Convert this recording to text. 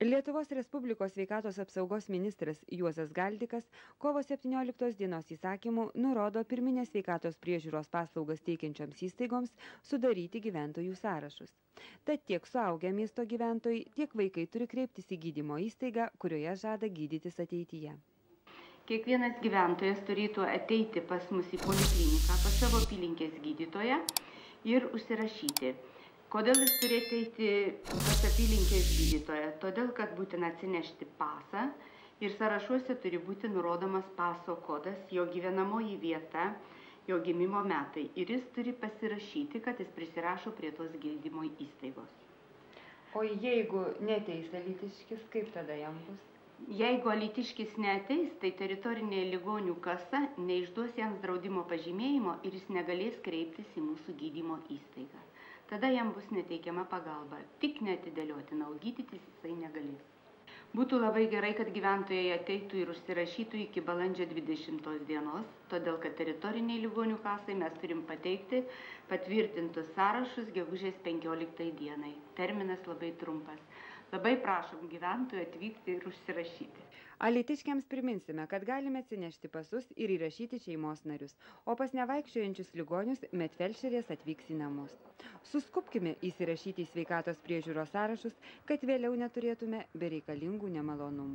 lietuvos respublikos sveikatos apsaugos ministras juozas galdikas kovo septynioliktos dienos įsakymu nurodo pirminės sveikatos priežiūros paslaugas teikiančioms įstaigoms sudaryti gyventojų sąrašus. Tad tiek suaugę miesto gyventojai tiek vaikai turi kreiptis į gydymo įstaigą kurioje žada gydytis ateityje. Kiekvienas gyventojas turėtų ateiti pas mus į polikliniką pas savo apylinkės gydytoją ir užsirašyti kodėl jis turi ateiti pas apylinkės gydytoją? Todėl kad būtina atsinešti pasą ir sąrašuose turi būti nurodomas paso kodas jo gyvenamoji vieta jo gimimo metai. Ir jis turi pasirašyti kad jis prisirašo prie tos gydymo įstaigos. O jeigu neateis alytiškis kaip tada jam bus jeigu alytiškis neateis tai teritorinė ligonių kasa neišduos jam draudimo pažymėjimo ir jis negalės kreiptis į mūsų gydymo įstaigą. Tada jam bus neteikiama pagalba. Tik neatidėliotina o gydytis jisai negalės. Būtų labai gerai kad gyventojai ateitų ir užsirašytų iki balandžio dvidešimtos dienos todėl kad teritorinei ligonių kasai mes turim pateikti patvirtintus sąrašus gegužės penkioliktai dienai. Terminas labai trumpas labai prašom gyventojų atvykti ir užsirašyti. Alytiškiams priminsime kad galime atsinešti pasus ir įrašyti šeimos narius o pas nevaikščiojančius ligonius medfelčerės atvyks į namus. Suskubkime įsirašyti į sveikatos priežiūros sąrašus kad vėliau neturėtume bereikalingų nemalonumų